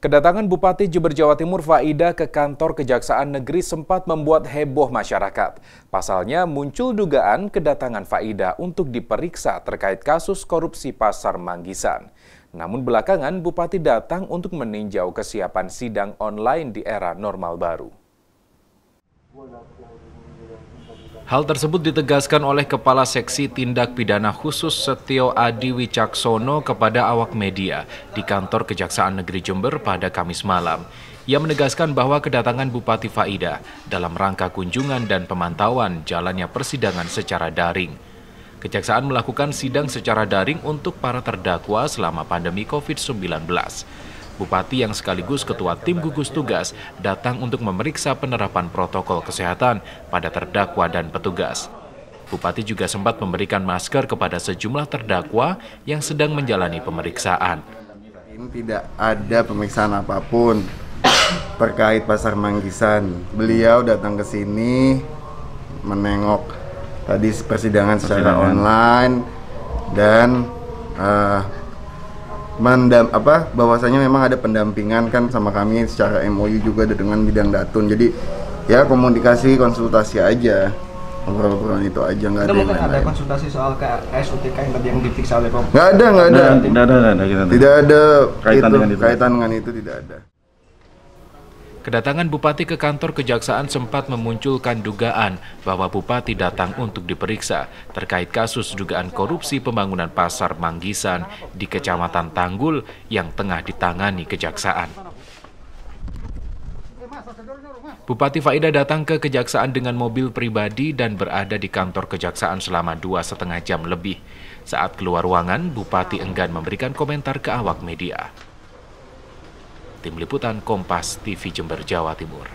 Kedatangan Bupati Jember Jawa Timur Faida ke kantor Kejaksaan Negeri sempat membuat heboh masyarakat. Pasalnya muncul dugaan kedatangan Faida untuk diperiksa terkait kasus korupsi Pasar Manggisan. Namun belakangan Bupati datang untuk meninjau kesiapan sidang online di era normal baru. Hal tersebut ditegaskan oleh Kepala Seksi Tindak Pidana Khusus Setio Adi Wicaksono kepada awak media di kantor Kejaksaan Negeri Jember pada Kamis malam. Ia menegaskan bahwa kedatangan Bupati Faida dalam rangka kunjungan dan pemantauan jalannya persidangan secara daring. Kejaksaan melakukan sidang secara daring untuk para terdakwa selama pandemi COVID-19. Bupati yang sekaligus ketua tim gugus tugas datang untuk memeriksa penerapan protokol kesehatan pada terdakwa dan petugas. Bupati juga sempat memberikan masker kepada sejumlah terdakwa yang sedang menjalani pemeriksaan. Tidak ada pemeriksaan apa pun terkait pasar Manggisan. Beliau datang ke sini menengok tadi persidangan secara online dan uh, mendam apa bahwasanya memang ada pendampingan kan sama kami secara MOU juga dengan bidang datun. Jadi ya komunikasi konsultasi aja. Ngobrol-ngobrol itu aja nggak ada mungkin ada konsultasi soal KSUTK yang tadi yang diperiksa oleh Pak nggak ada nggak ada. Tidak ada tidak ada. Tidak ada kaitan itu, dengan itu. kaitan dengan itu tidak ada Kedatangan Bupati ke kantor kejaksaan sempat memunculkan dugaan bahwa Bupati datang untuk diperiksa terkait kasus dugaan korupsi pembangunan pasar Manggisan di Kecamatan Tanggul yang tengah ditangani kejaksaan. Bupati Faida datang ke kejaksaan dengan mobil pribadi dan berada di kantor kejaksaan selama dua setengah jam lebih. Saat keluar ruangan, Bupati enggan memberikan komentar ke awak media. Tim Liputan Kompas TV Jember, Jawa Timur.